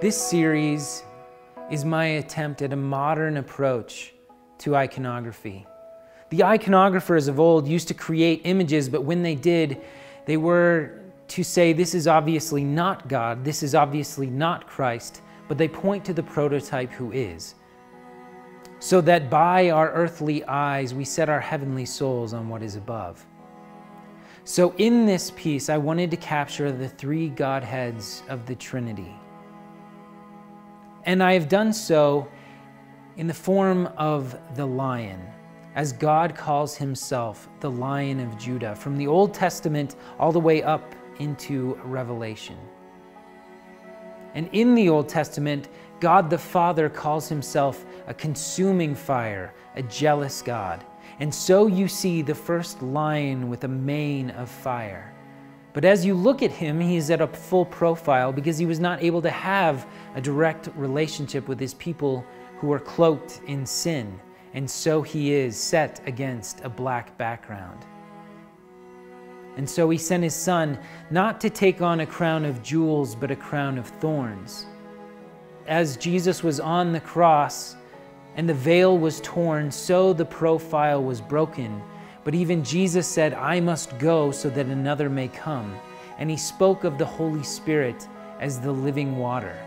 This series is my attempt at a modern approach to iconography. The iconographers of old used to create images, but when they did, they were to say, This is obviously not God, this is obviously not Christ, but they point to the prototype who is. So that by our earthly eyes we set our heavenly souls on what is above. So, in this piece, I wanted to capture the three Godheads of the Trinity. And I have done so in the form of the lion, as God calls himself the Lion of Judah, from the Old Testament all the way up into Revelation. And in the Old Testament, God the Father calls himself a consuming fire, a jealous God. And so you see the first lion with a mane of fire. But as you look at him, he is at a full profile because he was not able to have a direct relationship with his people who are cloaked in sin. And so he is set against a black background. And so he sent his son not to take on a crown of jewels, but a crown of thorns. As Jesus was on the cross and the veil was torn, so the profile was broken. But even Jesus said, I must go so that another may come. And he spoke of the Holy Spirit as the living water.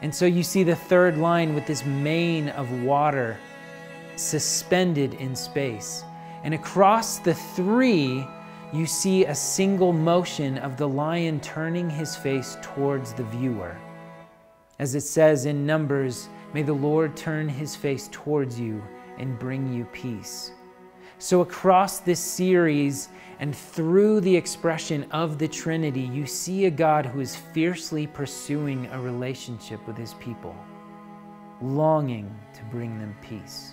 And so you see the third line with this mane of water suspended in space. And across the three, you see a single motion of the lion turning his face towards the viewer. As it says in Numbers, may the Lord turn his face towards you and bring you peace. So, across this series and through the expression of the Trinity, you see a God who is fiercely pursuing a relationship with his people, longing to bring them peace.